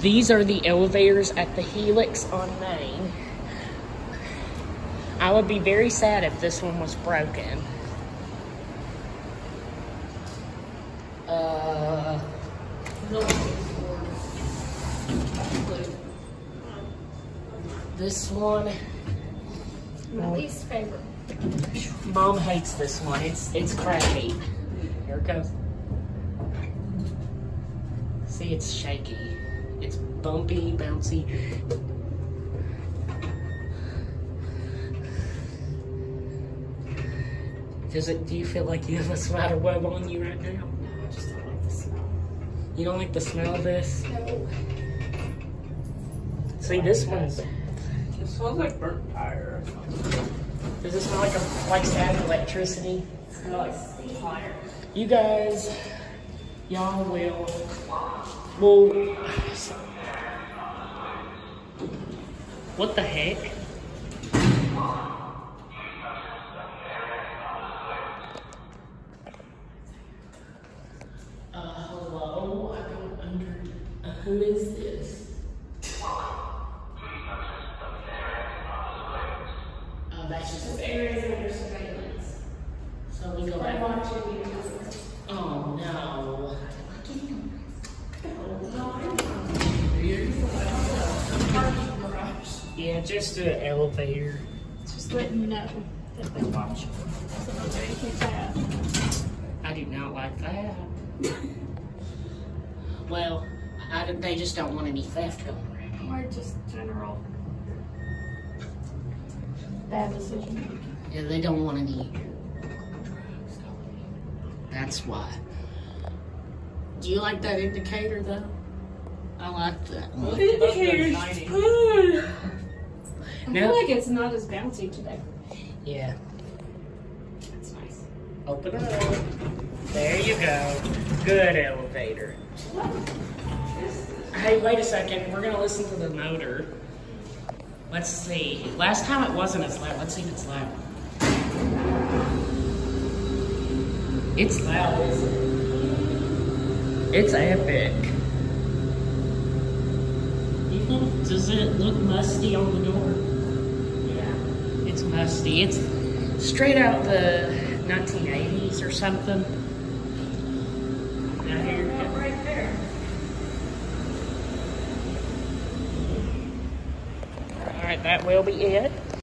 These are the elevators at the Helix on Main. I would be very sad if this one was broken. Uh, this one, My least favorite. Mom hates this one. It's it's crappy. Here it goes. See, it's shaky. It's bumpy, bouncy. Does it? Do you feel like you have a spider web on you right now? No, I just don't like the smell. You don't like the smell of this? No. See, this one's. It smells like burnt tire or something. Does it smell like a like static electricity? It smells like tire. You guys, y'all will. Well, what the heck? Uh, hello? I don't under. Uh, who is this? Oh, that's just This area is under surveillance. So we go They're back. watching you. Yeah, just an elevator. Just letting you know that they watch you. So don't do anything bad. I do not like that. well, I, they just don't want any theft going around. Or just general bad decision making. Yeah, they don't want any. drugs That's why. Do you like that indicator though? I like that one. The indicator's good. I No. feel like it's not as bouncy today. Yeah. That's nice. Open it up. There you go. Good elevator. Hey, wait a second. We're gonna listen to the motor. Let's see. Last time it wasn't as loud. Let's see if it's loud. It's loud, isn't it? It's epic. Does it look musty on the door? Musty. It's straight out the 1980s or something. Right there. all right, that will be it.